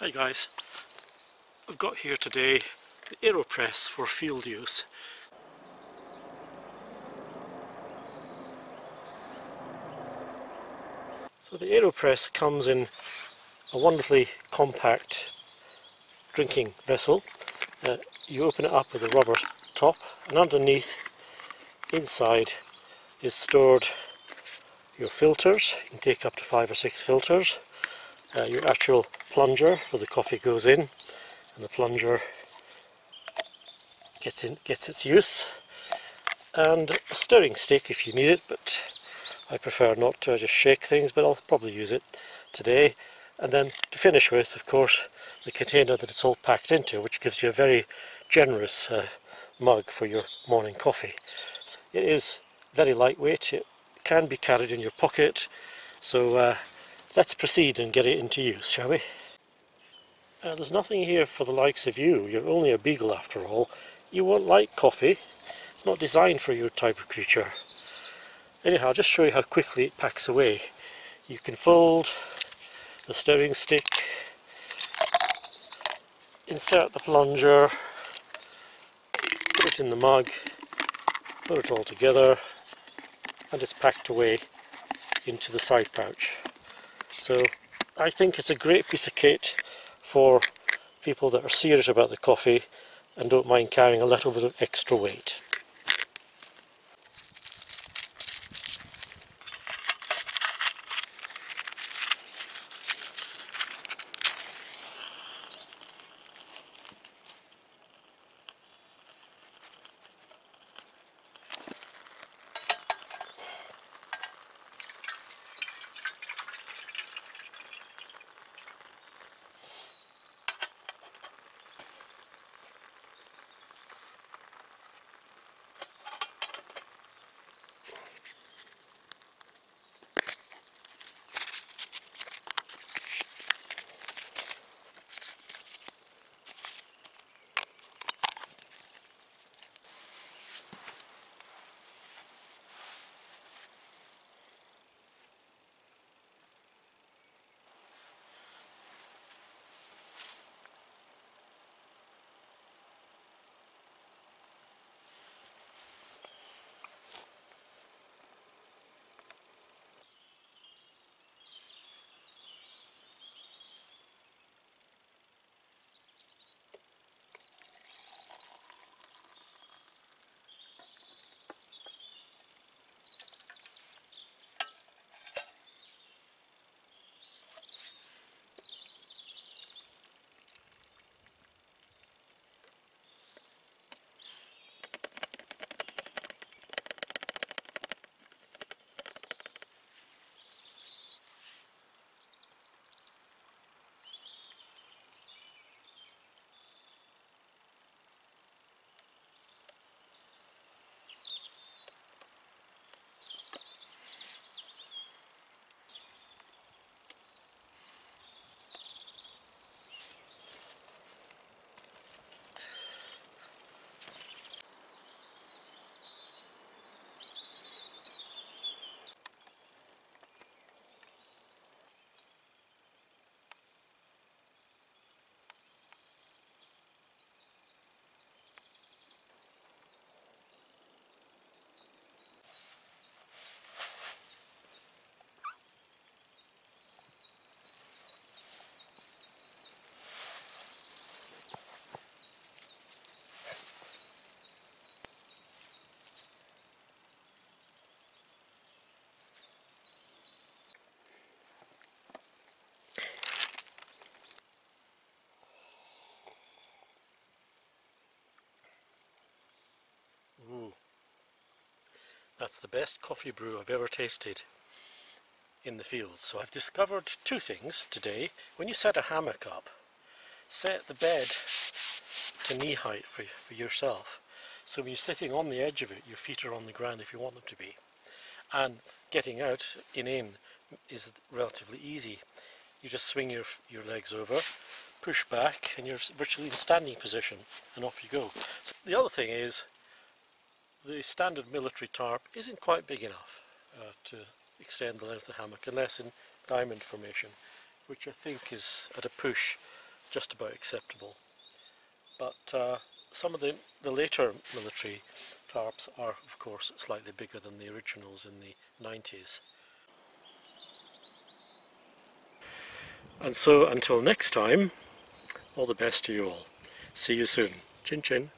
Hi guys, I've got here today the AeroPress for field use. So the AeroPress comes in a wonderfully compact drinking vessel. Uh, you open it up with a rubber top and underneath, inside, is stored your filters. You can take up to five or six filters. Uh, your actual plunger where the coffee goes in and the plunger gets in gets its use. And a stirring stick if you need it but I prefer not to I just shake things but I'll probably use it today. And then to finish with of course the container that it's all packed into which gives you a very generous uh, mug for your morning coffee. It is very lightweight, it can be carried in your pocket. So uh, let's proceed and get it into use shall we? Uh, there's nothing here for the likes of you, you're only a beagle after all. You won't like coffee, it's not designed for your type of creature. Anyhow, I'll just show you how quickly it packs away. You can fold the stirring stick, insert the plunger, put it in the mug, put it all together, and it's packed away into the side pouch. So I think it's a great piece of kit for people that are serious about the coffee and don't mind carrying a little bit of extra weight. That's the best coffee brew I've ever tasted in the field. So I've discovered two things today. When you set a hammock up, set the bed to knee height for, for yourself. So when you're sitting on the edge of it, your feet are on the ground if you want them to be. And getting out in in is relatively easy. You just swing your, your legs over, push back, and you're virtually in standing position, and off you go. So the other thing is, the standard military tarp isn't quite big enough uh, to extend the length of the hammock unless in diamond formation which I think is at a push just about acceptable. But uh, some of the, the later military tarps are of course slightly bigger than the originals in the 90s. And so until next time, all the best to you all. See you soon. Chin chin.